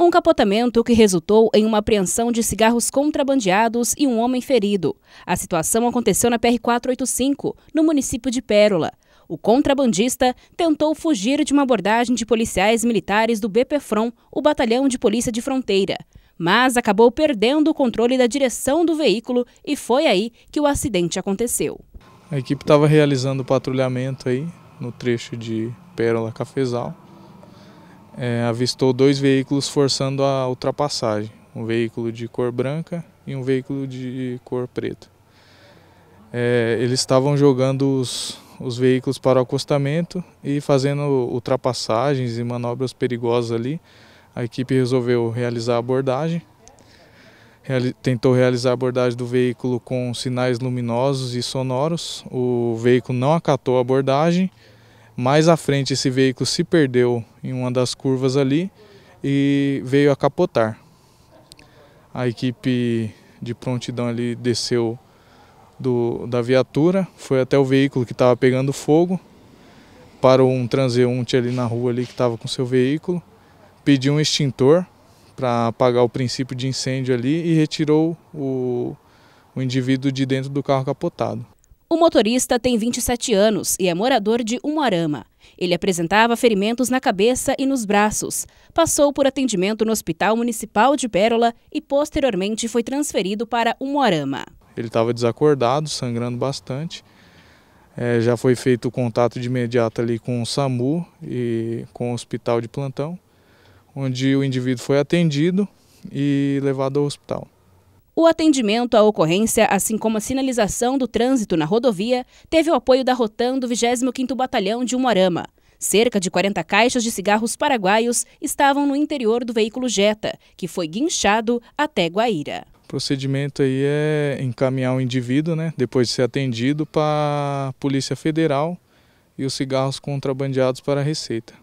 Um capotamento que resultou em uma apreensão de cigarros contrabandeados e um homem ferido. A situação aconteceu na PR-485, no município de Pérola. O contrabandista tentou fugir de uma abordagem de policiais militares do BPFROM, o Batalhão de Polícia de Fronteira, mas acabou perdendo o controle da direção do veículo e foi aí que o acidente aconteceu. A equipe estava realizando patrulhamento aí no trecho de Pérola Cafezal é, avistou dois veículos forçando a ultrapassagem, um veículo de cor branca e um veículo de cor preta. É, eles estavam jogando os, os veículos para o acostamento e fazendo ultrapassagens e manobras perigosas ali. A equipe resolveu realizar a abordagem. Reali tentou realizar a abordagem do veículo com sinais luminosos e sonoros. O veículo não acatou a abordagem mais à frente esse veículo se perdeu em uma das curvas ali e veio a capotar. A equipe de prontidão ali desceu do, da viatura, foi até o veículo que estava pegando fogo, parou um transeunte ali na rua ali que estava com seu veículo, pediu um extintor para apagar o princípio de incêndio ali e retirou o, o indivíduo de dentro do carro capotado. O motorista tem 27 anos e é morador de Umuarama. Ele apresentava ferimentos na cabeça e nos braços. Passou por atendimento no Hospital Municipal de Pérola e posteriormente foi transferido para Umuarama. Ele estava desacordado, sangrando bastante. É, já foi feito o contato de imediato ali com o SAMU e com o hospital de plantão, onde o indivíduo foi atendido e levado ao hospital. O atendimento à ocorrência, assim como a sinalização do trânsito na rodovia, teve o apoio da Rotan do 25º Batalhão de Umuarama. Cerca de 40 caixas de cigarros paraguaios estavam no interior do veículo Jetta, que foi guinchado até Guaíra. O procedimento aí é encaminhar o indivíduo, né, depois de ser atendido, para a Polícia Federal e os cigarros contrabandeados para a Receita.